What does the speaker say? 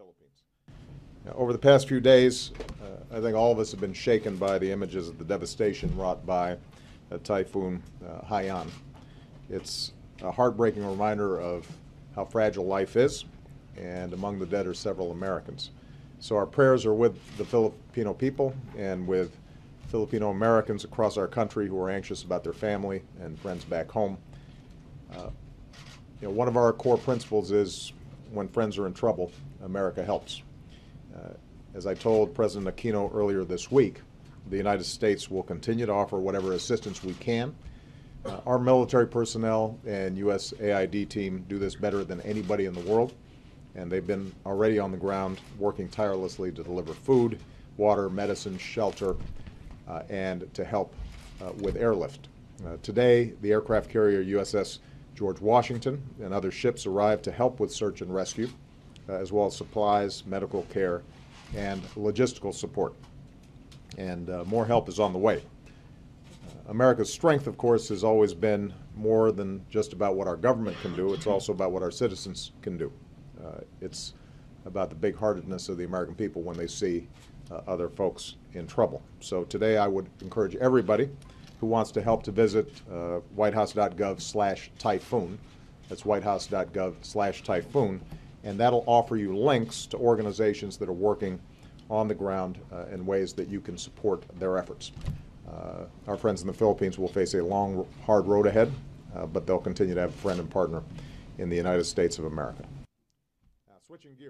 Philippines. Now, Over the past few days, uh, I think all of us have been shaken by the images of the devastation wrought by Typhoon uh, Haiyan. It's a heartbreaking reminder of how fragile life is, and among the dead are several Americans. So our prayers are with the Filipino people and with Filipino Americans across our country who are anxious about their family and friends back home. Uh, you know, one of our core principles is when friends are in trouble, America helps. Uh, as I told President Aquino earlier this week, the United States will continue to offer whatever assistance we can. Uh, our military personnel and USAID team do this better than anybody in the world, and they've been already on the ground working tirelessly to deliver food, water, medicine, shelter, uh, and to help uh, with airlift. Uh, today, the aircraft carrier USS George Washington and other ships arrived to help with search and rescue, uh, as well as supplies, medical care, and logistical support. And uh, more help is on the way. Uh, America's strength, of course, has always been more than just about what our government can do. It's also about what our citizens can do. Uh, it's about the big heartedness of the American people when they see uh, other folks in trouble. So today I would encourage everybody who wants to help to visit uh, whitehouse.gov slash typhoon. That's whitehouse.gov slash typhoon. And that'll offer you links to organizations that are working on the ground uh, in ways that you can support their efforts. Uh, our friends in the Philippines will face a long, hard road ahead, uh, but they'll continue to have a friend and partner in the United States of America. Now, switching gears.